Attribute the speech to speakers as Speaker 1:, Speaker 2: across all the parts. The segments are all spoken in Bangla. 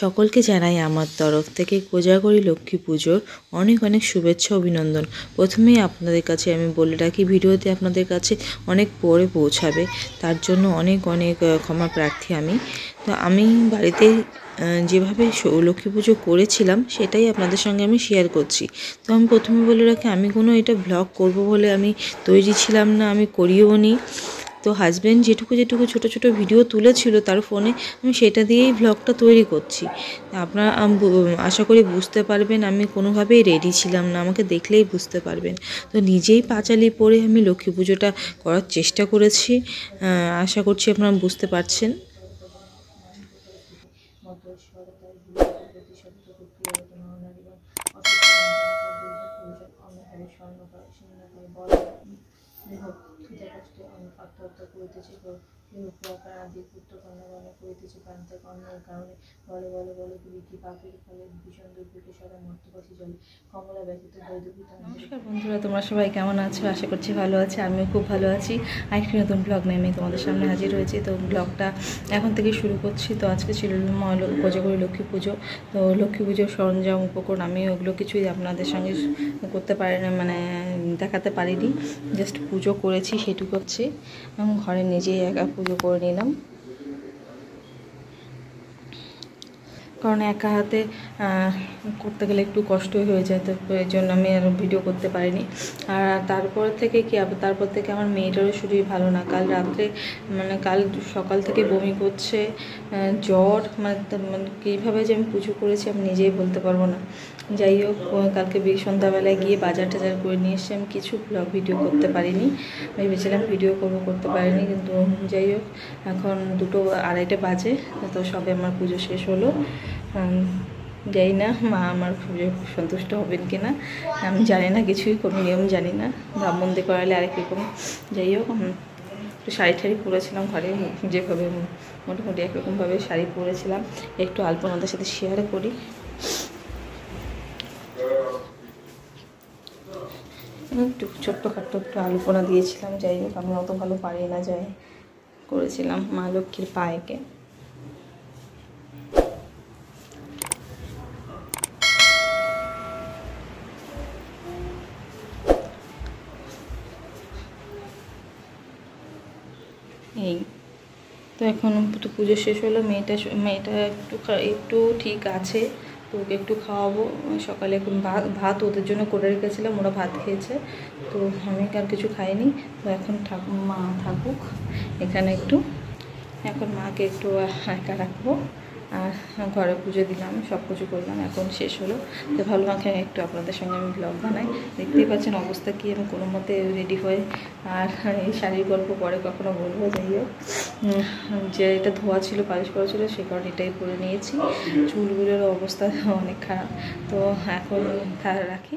Speaker 1: সকলকে জানাই আমার তরফ থেকে কোজাগরি লক্ষ্মী পুজোর অনেক অনেক শুভেচ্ছা, অভিনন্দন। প্রথমেই আপনাদের কাছে আমি বলে রাখি ভিডিওতে আপনাদের কাছে অনেক পরে পৌঁছাবে। তার জন্য অনেক অনেক ক্ষমা প্রার্থী আমি। তো আমি বাড়িতে যেভাবে লক্ষ্মী পুজো করেছিলাম, সেটাই আপনাদের সঙ্গে আমি শেয়ার করছি। তো আমি প্রথমে বলে রাখি, আমি কোনো এটা ব্লগ করব বলে আমি তৈরি ছিলাম না, আমি করিও নি। তো হাজব্যান্ড যেটুকু যেটুকু ছোটো ছোটো ভিডিও তুলেছিল তার ফোনে আমি সেটা দিয়েই ভ্লগটা তৈরি করছি। আপনারা আশা করি বুঝতে পারবেন, আমি কোনোভাবেই রেডি ছিলাম না, আমাকে দেখলেই বুঝতে পারবেন। তো নিজেই পাঁচালি পরে আমি লক্ষ্মী পুজোটা করার চেষ্টা করেছি আশা করছি আপনারা বুঝতে পারছেন।
Speaker 2: আত্মহত্যা করিতেছে কেহ আদি পুত্র কন্যা গণনা করিতেছে প্রান্তে কন্যার কারণে বলে বলে বলে কি পাপের ফলে ভীষণ দুর্ভিক্ষে সদা মর্তবাসী জলে কমলা ব্যতীত নমস্কার বন্ধুরা, তোমরা সবাই কেমন আছো? আশা করছি ভালো আছে, আমিও খুব ভালো আছি। আরেকটি নতুন ব্লগ নিয়ে আমি তোমাদের সামনে হাজির হয়েছি। তো ব্লগটা এখন থেকে শুরু করছি। তো আজকে ছিল পুজো করি লক্ষ্মী পুজো। তো লক্ষ্মী পুজোর সরঞ্জাম, উপকরণ আমি ওগুলো কিছুই আপনাদের সঙ্গে করতে পারি না মানে দেখাতে পারিনি। জাস্ট পুজো করেছি সেটুকু হচ্ছে ঘরে নিজেই একা পুজো করে নিলাম। কারণ একা হাতে করতে গেলে একটু কষ্টই হয়ে যায়, তো এই জন্য আমি আর ভিডিও করতে পারিনি। আর তারপর থেকে কি তারপর থেকে আমার মেয়েটারও শরীর ভালো না। কাল রাত্রে মানে কাল সকাল থেকে বমি করছে জ্বর মানে মানে কীভাবে যে আমি পুজো করেছি আমি নিজেই বলতে পারব না। যাই হোক কালকে সন্ধ্যাবেলায় গিয়ে বাজার টাজার করে নিয়ে এসে আমি কিছু ব্লগ ভিডিও করতে পারিনি। ভেবেছিলাম ভিডিও করব, করতে পারিনি, কিন্তু যাই হোক, এখন দুটো আড়াইটে বাজে, তো সবে আমার পুজো শেষ হলো। যাই না, মা আমার পুজো সন্তুষ্ট হবেন কি না আমি জানি না, কিছুই কোনো নিয়ম জানি না। ব্রাহ্মণ দিয়ে করালে আরেক রকম। যাই হোক একটু শাড়ি ঠাড়ি পরেছিলাম ঘরে যেভাবে মোটামুটি একরকমভাবে শাড়ি পরেছিলাম। একটু আলপনাদের সাথে শেয়ার করি। একটু ছোট্টখাট্টো একটু আলপনা দিয়েছিলাম। যাই হোক আমি অত ভালো পারি না, যাই করেছিলাম। মা লক্ষ্মীর পায়েকে। এই। তো এখন তো পুজো শেষ হলো, মেয়েটা মেয়েটা একটু একটু ঠিক আছে, তো ওকে একটু খাওয়াবো। সকালে এখন ভাত ওদের জন্য করে রেখেছিলাম, ওরা ভাত খেয়েছে। তো আমি আর কিছু খাইনি, তো এখন মা থাকুক, এখানে একটু। এখন মাকে একটু একা রাখব। আর ঘরে পুজো দিলাম, সব কিছু করলাম, এখন শেষ হলো। তো ভালো মাকে একটু আপনাদের সঙ্গে আমি ব্লগ বানাই। দেখতেই পাচ্ছেন অবস্থা কি আমি কোনো মতে রেডি হয়ে আর এই শাড়ির গল্প পরে কখনো বলব, যাই হোক। যে এটা ধোয়া ছিল, পালিশ করা ছিল, সে কারণে এটাই পরে নিয়েছি। চুলগুলোর অবস্থা অনেক খারাপ। তো এখন রাখি।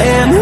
Speaker 2: and